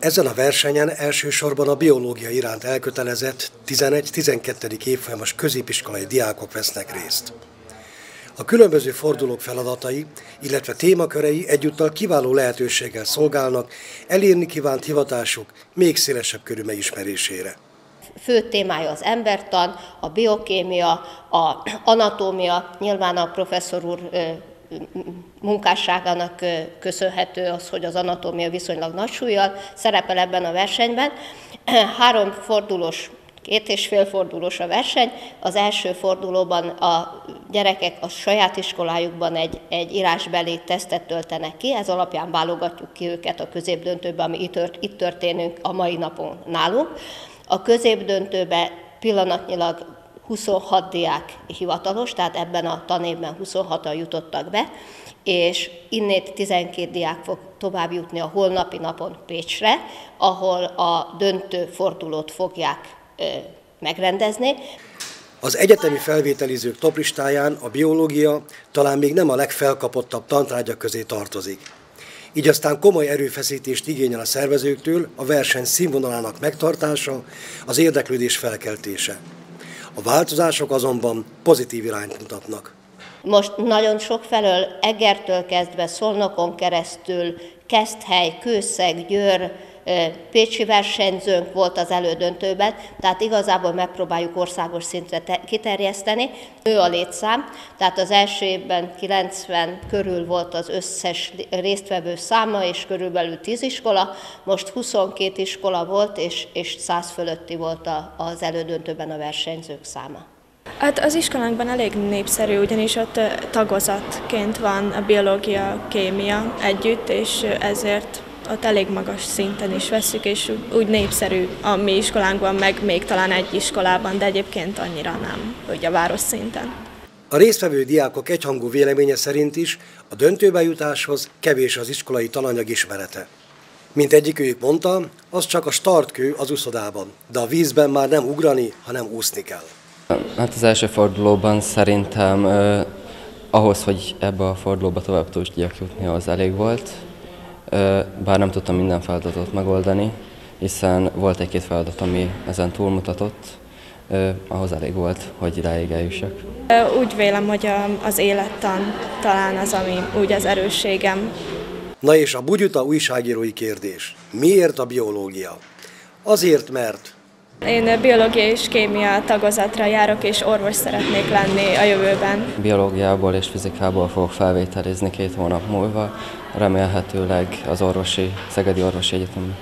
Ezen a versenyen elsősorban a biológia iránt elkötelezett 11-12. évfolyamos középiskolai diákok vesznek részt. A különböző fordulók feladatai, illetve témakörei egyúttal kiváló lehetőséggel szolgálnak elérni kívánt hivatásuk még szélesebb körű megismerésére. Fő témája az embertan, a biokémia, a anatómia, nyilván a professzor úr munkásságának köszönhető az, hogy az anatómia viszonylag nagy súlyjal szerepel ebben a versenyben. Három fordulós két és fél fordulós a verseny. Az első fordulóban a gyerekek a saját iskolájukban egy, egy írásbeli tesztet töltenek ki, ez alapján válogatjuk ki őket a középdöntőbe, ami itt, itt történünk a mai napon nálunk. A középdöntőbe pillanatnyilag 26 diák hivatalos, tehát ebben a tanévben 26-an jutottak be, és innét 12 diák fog tovább jutni a holnapi napon Pécsre, ahol a döntő fordulót fogják megrendezni. Az egyetemi felvételizők toplistáján a biológia talán még nem a legfelkapottabb tantrágyak közé tartozik. Így aztán komoly erőfeszítést igényel a szervezőktől a verseny színvonalának megtartása, az érdeklődés felkeltése. A változások azonban pozitív irányt mutatnak. Most nagyon sok felől Egertől kezdve Szolnokon keresztül, Keszthely, Kőszeg, Győr, Pécsi versenyzőnk volt az elődöntőben, tehát igazából megpróbáljuk országos szintre kiterjeszteni. Ő a létszám, tehát az első évben 90 körül volt az összes résztvevő száma, és körülbelül 10 iskola, most 22 iskola volt, és, és 100 fölötti volt az elődöntőben a versenyzők száma. Hát az iskolánkban elég népszerű, ugyanis ott tagozatként van a biológia, kémia együtt, és ezért ott elég magas szinten is veszük, és úgy népszerű a mi iskolánkban, meg még talán egy iskolában, de egyébként annyira nem, hogy a város szinten. A résztvevő diákok egyhangú véleménye szerint is a döntőbe jutáshoz kevés az iskolai tananyag ismerete. Mint egyikőjük mondta, az csak a startkő az uszodában, de a vízben már nem ugrani, hanem úszni kell. Hát az első fordulóban szerintem eh, ahhoz, hogy ebbe a fordulóba tovább tudjak jutni, az elég volt bár nem tudtam minden feladatot megoldani, hiszen volt egy-két feladat, ami ezen túlmutatott, ahhoz elég volt, hogy idáig eljussak. Úgy vélem, hogy az élettan talán az, ami úgy az erősségem. Na és a bugyuta újságírói kérdés. Miért a biológia? Azért, mert én biológia és kémia tagozatra járok, és orvos szeretnék lenni a jövőben. Biológiából és fizikából fogok felvételizni két hónap múlva, remélhetőleg az orvosi, Szegedi Orvosi Egyetem